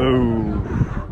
Oh.